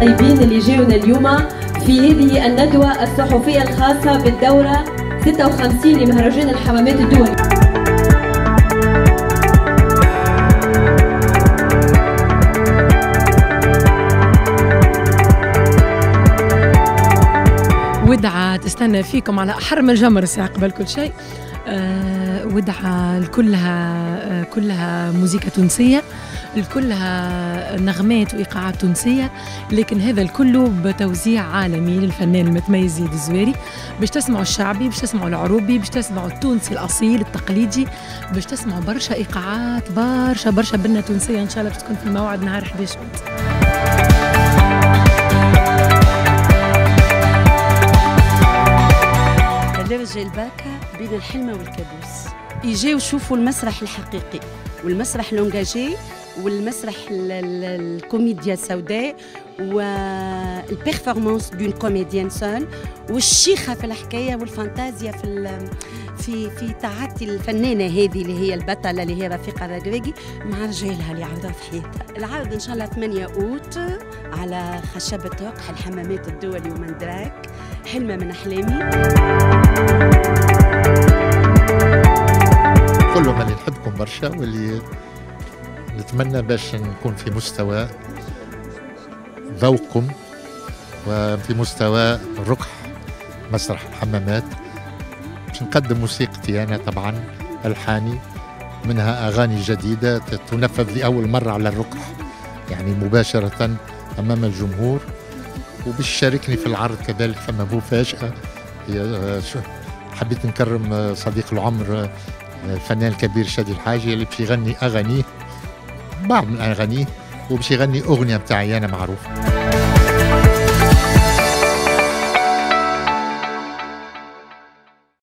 طيبين اللي جاونا اليوم في هذه الندوة الصحفية الخاصة بالدورة 56 لمهرجان الحمامات الدولي. تستنى فيكم على أحر من الجمر الساعة قبل كل شيء. أه ودعة كلها أه كلها موسيقى تونسية كلها نغمات وإيقاعات تونسية لكن هذا الكل بتوزيع عالمي للفنان المتميز زيد الزواري باش تسمعوا الشعبي باش تسمعوا العروبي باش تسمعوا التونسي الأصيل التقليدي باش تسمعوا برشا إيقاعات برشا برشا بنة تونسية إن شاء الله باش تكون في الموعد نهار 11 لوجه الباكا بين الحلمة والكابوس. يجيو يشوفوا المسرح الحقيقي والمسرح l'engagé والمسرح الكوميديا السوداء وال performance d'une comédienne seule والشيخة في الحكاية والفانتازيا في في في تعاطي الفنانة هذه اللي هي البطلة اللي هي رفيقة الرقراقي مع رجالها اللي عرضها في حياتها. العرض إن شاء الله 8 أوت على خشبه ركح الحمامات الدولي ومندراك. حلمة من أحلامي. نحبكم برشا واللي نتمنى باش نكون في مستوى ذوقكم وفي مستوى ركح مسرح الحمامات. باش نقدم موسيقتي أنا طبعا ألحاني منها أغاني جديدة تنفذ لأول مرة على الركح يعني مباشرة أمام الجمهور. وباش شاركني في العرض كذلك فما مفاجأة حبيت نكرم صديق العمر الفنان الكبير شادي الحاجي اللي باش يغني أغانيه بعض من أغانيه وباش يغني أغنية بتاعي أنا معروف.